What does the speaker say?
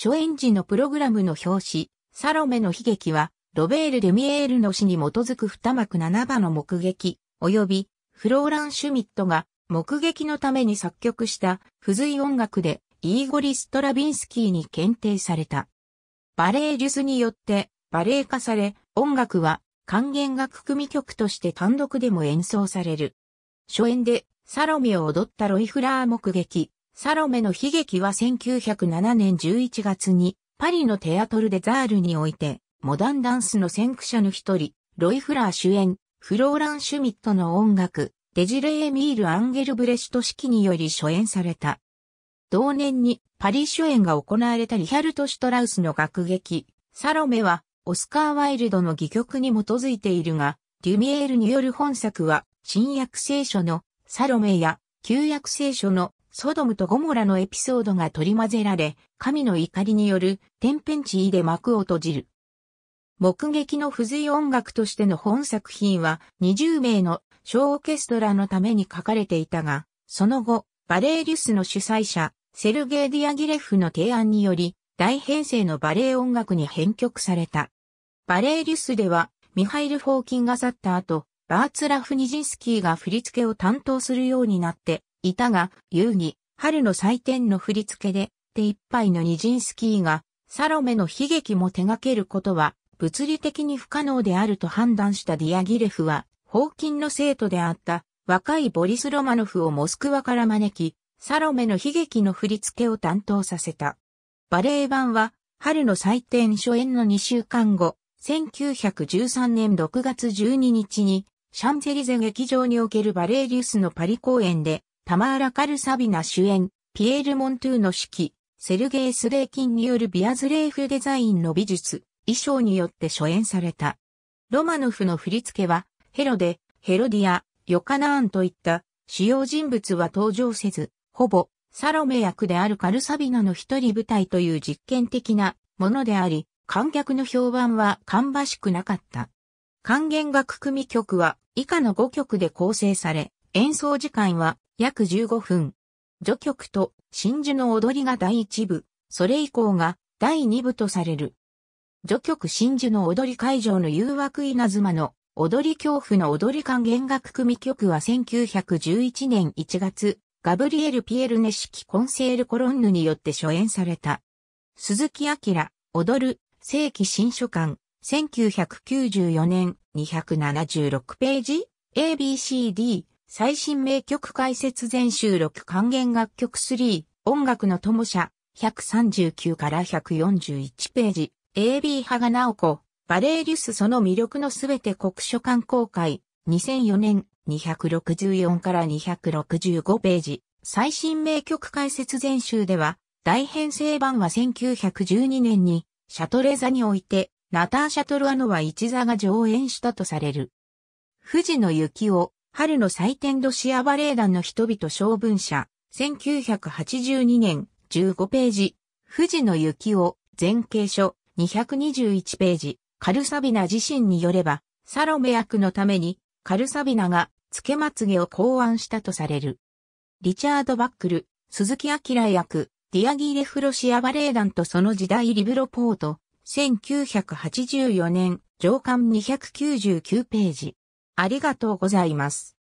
初演時のプログラムの表紙、サロメの悲劇は、ロベール・デミエールの詩に基づく二幕七番の目撃、及び、フローラン・シュミットが目撃のために作曲した付随音楽でイーゴリ・ストラビンスキーに検定された。バレエリュスによってバレエ化され、音楽は管弦楽組曲として単独でも演奏される。初演でサロメを踊ったロイフラー目撃、サロメの悲劇は1907年11月にパリのテアトルでザールにおいてモダンダンスの先駆者の一人、ロイフラー主演、フローラン・シュミットの音楽、デジレー・ミール・アンゲル・ブレシュト式により初演された。同年にパリ主演が行われたリヒャルト・シュトラウスの楽劇、サロメはオスカー・ワイルドの戯曲に基づいているが、デュミエールによる本作は新約聖書のサロメや旧約聖書のソドムとゴモラのエピソードが取り混ぜられ、神の怒りによる天変地異で幕を閉じる。黙劇の付随音楽としての本作品は20名の小オーケストラのために書かれていたが、その後、バレエリュスの主宰者、セルゲー・ディアギレフの提案により、大編成のバレエ音楽に編曲された。バレエリュスでは、ミハイル・フォーキンが去った後、バーツラフ・ニジンスキーが振り付けを担当するようになっていたが、遊戯、春の祭典の振り付けで、手一杯のニジンスキーが、サロメの悲劇も手掛けることは、物理的に不可能であると判断したディアギレフは、ホーキンの生徒であった若いボリス・ロマノフをモスクワから招き、サロメの悲劇の振り付けを担当させた。バレエ版は、春の祭典初演の2週間後、1913年6月12日にシャンゼリゼ劇場におけるバレーリュスのパリ公演で、タマーラ・カルサビナ主演、ピエール・モントゥーの指揮、セルゲイ・スレーキンによるビアズレーフデザインの美術、衣装によって初演された。ロマノフの振り付けは、ヘロデ、ヘロディア、ヨカナーンといった主要人物は登場せず、ほぼ、サロメ役であるカルサビナの一人舞台という実験的なものであり、観客の評判は芳しくなかった。管弦楽組曲は以下の5曲で構成され、演奏時間は約15分。序曲と真珠の踊りが第1部、それ以降が第2部とされる。序曲真珠の踊り会場の誘惑稲妻の踊り恐怖の踊り管弦楽組曲は1911年1月、ガブリエル・ピエルネ式コンセール・コロンヌによって初演された。鈴木明、踊る、世紀新書館、1994年276ページ ABCD 最新名曲解説全収録還元楽曲3音楽の友社139から141ページ。AB ハガナオコバレーリュスその魅力のすべて国書館公開。2004年264から265ページ。最新名曲解説全集では大編成版は1912年にシャトレザにおいてナターシャトルアノは一座が上演したとされる。富士の雪を春の祭典ロシアバレエ団の人々小文社、1982年15ページ、富士の雪を前景書221ページ、カルサビナ自身によれば、サロメ役のためにカルサビナが付けまつげを考案したとされる。リチャード・バックル、鈴木明役、ディアギーレフロシアバレエ団とその時代リブロポート、1984年、上巻299ページ。ありがとうございます。